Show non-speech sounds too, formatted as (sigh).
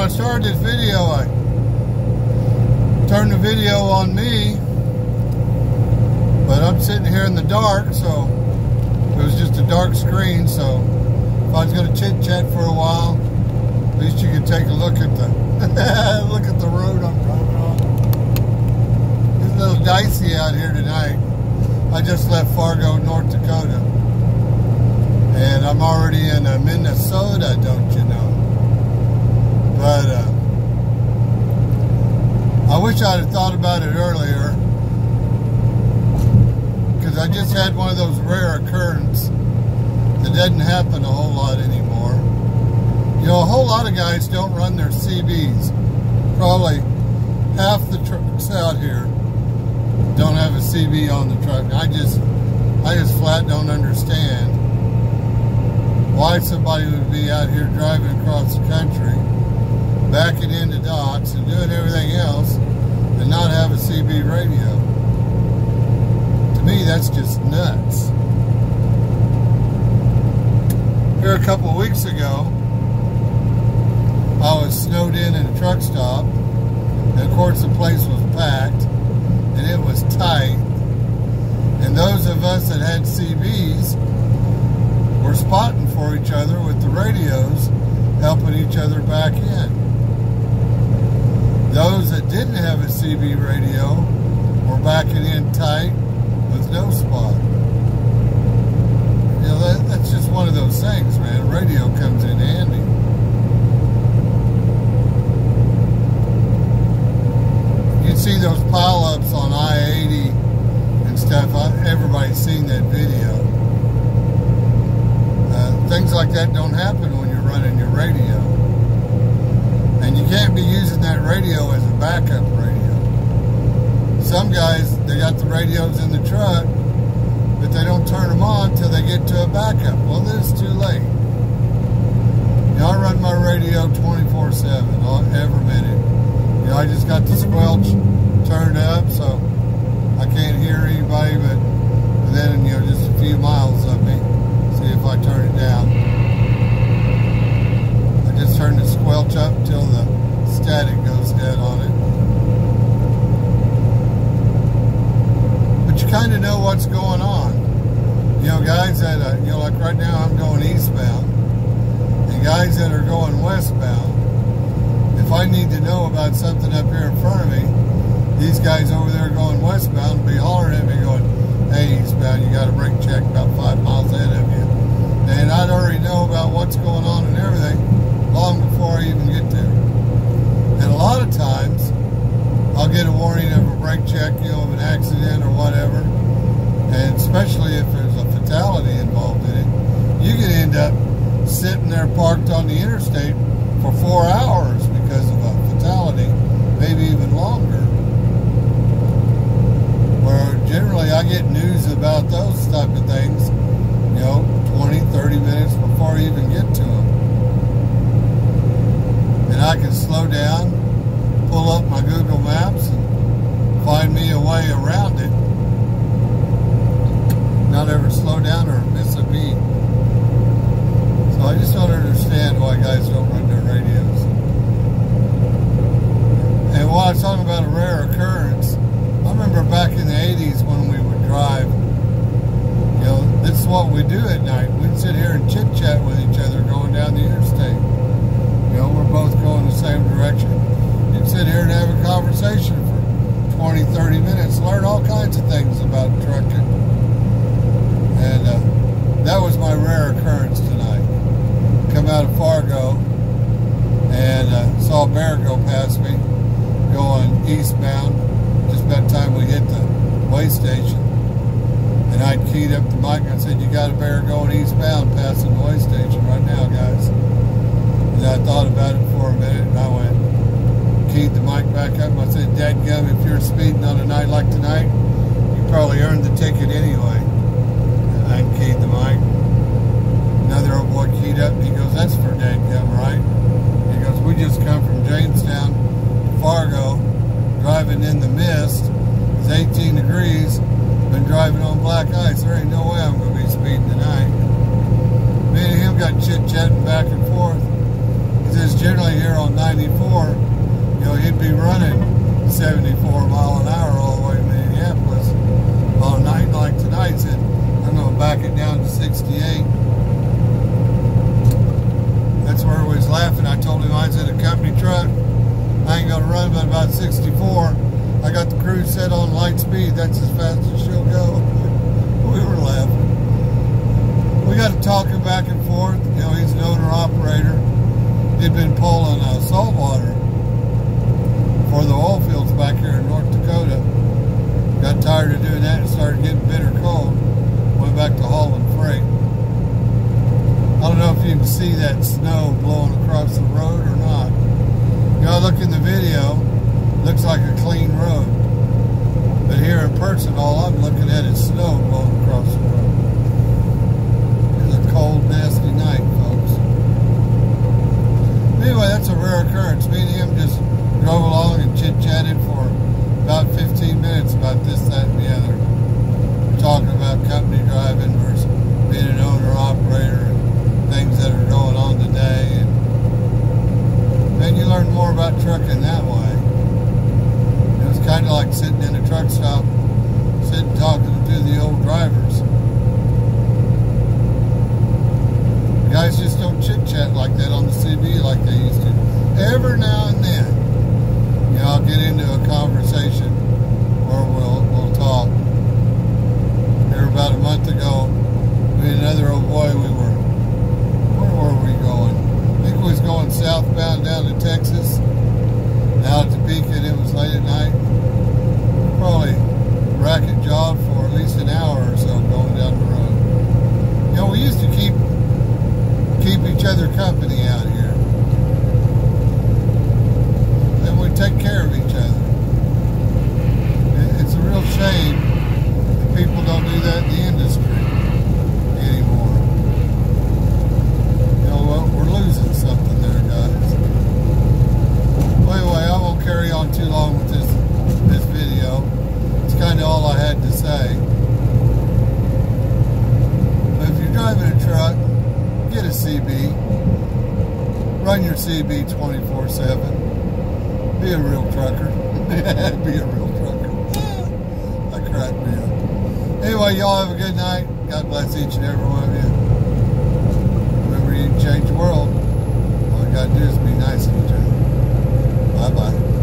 I started this video, I turned the video on me, but I'm sitting here in the dark, so it was just a dark screen. So if I was going to chit chat for a while, at least you could take a look at the (laughs) look at the road I'm driving on. It's a little dicey out here tonight. I just left Fargo, North Dakota. And I'm already in uh, Minnesota, don't you know? But uh, I wish I'd have thought about it earlier. Because I just had one of those rare occurrences that doesn't happen a whole lot anymore. You know, a whole lot of guys don't run their CBs. Probably half the trucks out here don't have a CB on the truck. I just, I just flat don't understand why somebody would be out here driving across the country, backing into docks and doing everything else, and not have a CB radio. To me, that's just nuts. Here a couple weeks ago, I was snowed in at a truck stop, and of course the place was packed, and it was tight. And those of us that had CBs were spotting for each other with the radios, helping each other back in. Those that didn't have a CB radio were backing in tight with no spot. You know, that, that's just one of those things, man. Radio comes in handy. You see those pileups on I-80 and stuff. Everybody's seen that video. Uh, things like that don't happen when you're running your radio. Can't be using that radio as a backup radio. Some guys, they got the radios in the truck, but they don't turn them on until they get to a backup. Well, this is too late. You know, I run my radio 24-7, every minute. You know, I just got the squelch turned up, so I can't hear anybody, but within, you know, just a few miles of me. See if I turn it down. I just turn the squelch up till the static goes dead on it. But you kind of know what's going on. You know, guys that, uh, you know, like right now I'm going eastbound. And guys that are going westbound, if I need to know about something up here in front of me, these guys over there going westbound be hollering at me going, hey, eastbound, you got a brake check about five miles ahead of you. And I'd already know about what's going on and everything long before I even get there. And a lot of times, I'll get a warning of a brake check, you know, of an accident or whatever. And especially if a fatality involved in it, you can end up sitting there parked on the interstate for four hours because of a fatality, maybe even longer. Where generally I get news about those type of things, you know, 20, 30 minutes before I even get to them. And I can slow down, pull up my Google Maps, and find me a way around it. Not down or miss a beat. So I just don't understand why guys don't run their radios. And while I was talking about a rare occurrence, I remember back in the 80s when we would drive, you know, this is what we do at night. We'd sit here and chit chat with each other going down the interstate. You know, we're both going the same direction. You'd sit here and have a conversation for 20, 30 minutes, learn all kinds of things about trucking. That was my rare occurrence tonight. Come out of Fargo and uh, saw a bear go past me going eastbound just about time we hit the way station. And I'd keyed up the mic and I said, you got a bear going eastbound passing the way station right now, guys. And I thought about it for a minute and I went, keyed the mic back up and I said, Dadgum, if you're speeding on a night like tonight, you probably earned the ticket anyway. And I keyed the mic. Another old boy keyed up and he goes, that's for Dadgum, right? He goes, we just come from Jamestown to Fargo, driving in the mist. It's 18 degrees. Been driving on black ice. There ain't no way I'm going to be speeding tonight. Me and him got chit-chatting back and forth. Because generally here on 94, you know, he'd be running 74 mile an hour all the way to Minneapolis. On a night like tonight, said, I'm going to back it down to 68. That's where he was laughing. I told him I was in a company truck. I ain't going to run but about 64. I got the cruise set on light speed. That's as fast as she'll go. (laughs) we were laughing. We got to talking back and forth. You know, he's an owner operator. He'd been pulling uh, salt water for the oil fields back here in North Dakota. Got tired of doing that and started getting bitter cold. Went back to hauling freight. I don't know if you can see that snow blowing across the road or not. You know, look in the video, looks like a clean road. But here in person, all I'm looking at is snow blowing across the road. Nasty night, folks. Anyway, that's a rare occurrence. Me and him just drove along and chit-chatted for about 15 minutes about this, that, and the other. We're talking about company driving versus being an owner-operator and things that are going on today. And then you learn more about trucking that way. It was kind of like sitting in a truck stop, sitting talking to the old drivers. Guys just don't chit-chat like that on the CB like they used to. Every now and then, you know, I'll get into a conversation or we'll, we'll talk. Here about a month ago, me and another old boy, we were, where were we going? I think we was going southbound down to Texas. Out at Topeka, and it was late at night. Probably racket job for at least an hour or so going down the road. You know, we used to keep keep each other company out here. And we take care of each other. It's a real shame that people don't do that in the industry anymore. You know, we're losing something there, guys. Well, anyway, I won't carry on too long with this this video. It's kind of all I had to say. But if you're driving a truck, get a CB. CB 24-7. Be a real trucker. (laughs) Be a real trucker. (laughs) that cracked me up. Anyway, y'all have a good night. God bless each and every one of you. Remember, you can change the world. All you got to do is be nice to each other. Bye-bye.